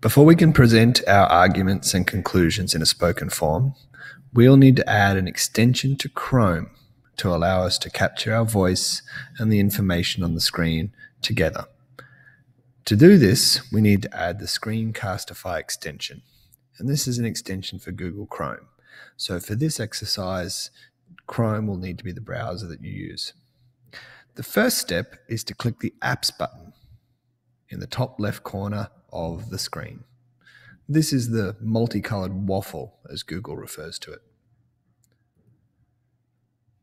Before we can present our arguments and conclusions in a spoken form, we'll need to add an extension to Chrome to allow us to capture our voice and the information on the screen together. To do this, we need to add the Screencastify extension. And this is an extension for Google Chrome. So for this exercise, Chrome will need to be the browser that you use. The first step is to click the Apps button in the top left corner of the screen. This is the multicolored waffle, as Google refers to it.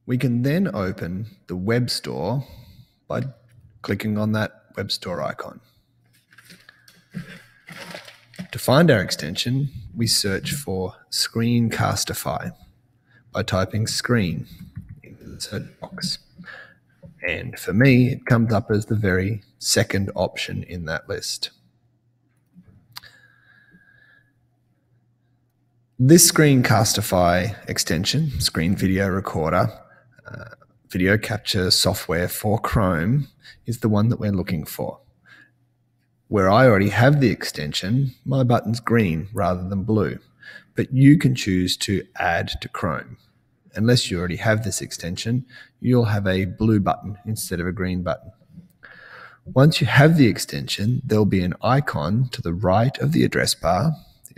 We can then open the web store by clicking on that web store icon. To find our extension, we search for Screencastify by typing screen into the search box. And for me, it comes up as the very second option in that list. This Screencastify extension, Screen Video Recorder, uh, video capture software for Chrome, is the one that we're looking for. Where I already have the extension, my button's green rather than blue, but you can choose to add to Chrome. Unless you already have this extension, you'll have a blue button instead of a green button. Once you have the extension, there'll be an icon to the right of the address bar,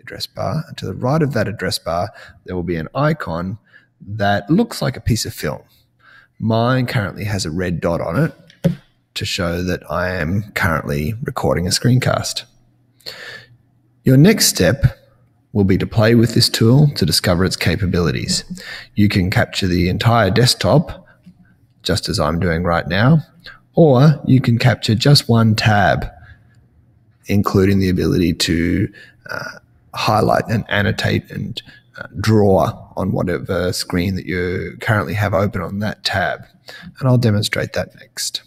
address bar, and to the right of that address bar, there will be an icon that looks like a piece of film. Mine currently has a red dot on it to show that I am currently recording a screencast. Your next step will be to play with this tool to discover its capabilities. You can capture the entire desktop, just as I'm doing right now, or you can capture just one tab, including the ability to uh, highlight and annotate and uh, draw on whatever screen that you currently have open on that tab. And I'll demonstrate that next.